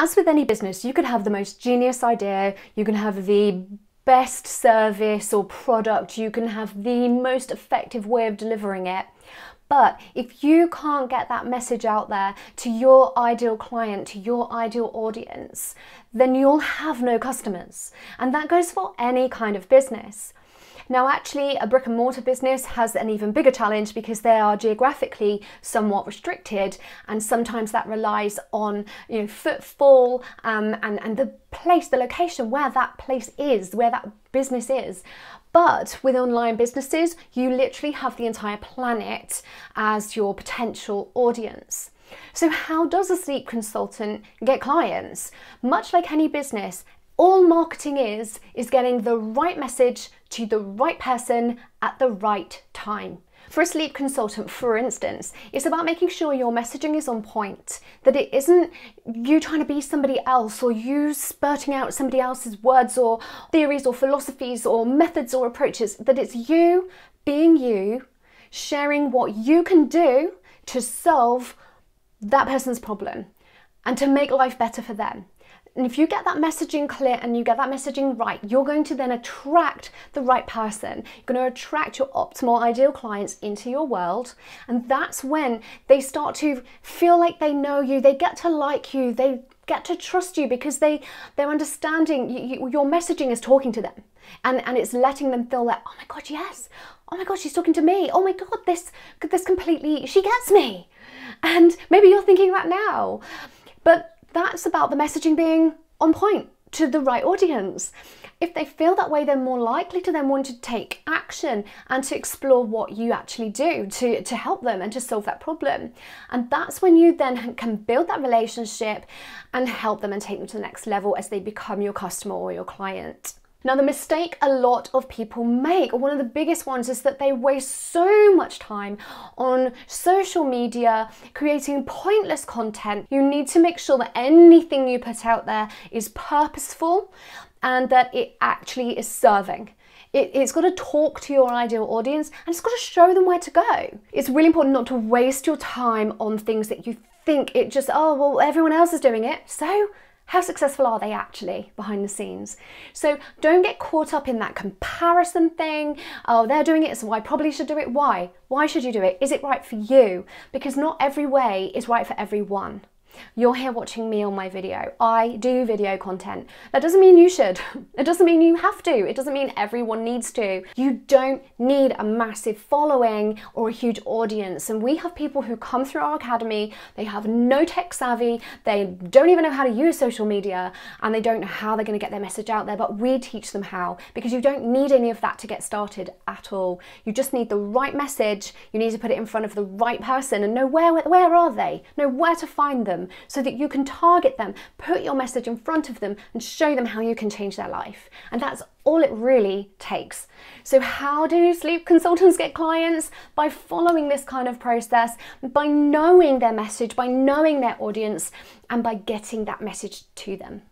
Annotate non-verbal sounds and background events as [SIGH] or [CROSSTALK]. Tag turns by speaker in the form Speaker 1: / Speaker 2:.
Speaker 1: As with any business, you could have the most genius idea, you can have the best service or product, you can have the most effective way of delivering it. But if you can't get that message out there to your ideal client, to your ideal audience, then you'll have no customers. And that goes for any kind of business. Now, actually, a brick and mortar business has an even bigger challenge because they are geographically somewhat restricted, and sometimes that relies on you know footfall um, and and the place, the location where that place is, where that business is. But with online businesses, you literally have the entire planet as your potential audience. So, how does a sleep consultant get clients? Much like any business, all marketing is, is getting the right message to the right person at the right time. For a sleep consultant, for instance, it's about making sure your messaging is on point, that it isn't you trying to be somebody else or you spurting out somebody else's words or theories or philosophies or methods or approaches, that it's you being you, sharing what you can do to solve that person's problem and to make life better for them. And if you get that messaging clear and you get that messaging right, you're going to then attract the right person. You're going to attract your optimal ideal clients into your world. And that's when they start to feel like they know you, they get to like you, they get to trust you because they they're understanding you, you, your messaging is talking to them. And and it's letting them feel like oh my god yes. Oh my god she's talking to me. Oh my god this this completely she gets me. And maybe you're thinking that now. But that's about the messaging being on point to the right audience. If they feel that way, they're more likely to then want to take action and to explore what you actually do to, to help them and to solve that problem. And that's when you then can build that relationship and help them and take them to the next level as they become your customer or your client. Now, the mistake a lot of people make, or one of the biggest ones, is that they waste so much time on social media creating pointless content. You need to make sure that anything you put out there is purposeful and that it actually is serving. It, has got to talk to your ideal audience and it's got to show them where to go. It's really important not to waste your time on things that you think it just, oh, well, everyone else is doing it. So how successful are they actually behind the scenes? So don't get caught up in that comparison thing. Oh, they're doing it, so I probably should do it. Why? Why should you do it? Is it right for you? Because not every way is right for everyone. You're here watching me on my video. I do video content. That doesn't mean you should. [LAUGHS] It doesn't mean you have to. It doesn't mean everyone needs to. You don't need a massive following or a huge audience. And we have people who come through our academy, they have no tech savvy, they don't even know how to use social media, and they don't know how they're going to get their message out there. But we teach them how because you don't need any of that to get started at all. You just need the right message. You need to put it in front of the right person and know where, where are they, know where to find them so that you can target them, put your message in front of them, and show them how you can change their life. And that's all it really takes. So, how do sleep [LAUGHS] consultants get clients? By following this kind of process, by knowing their message, by knowing their audience, and by getting that message to them.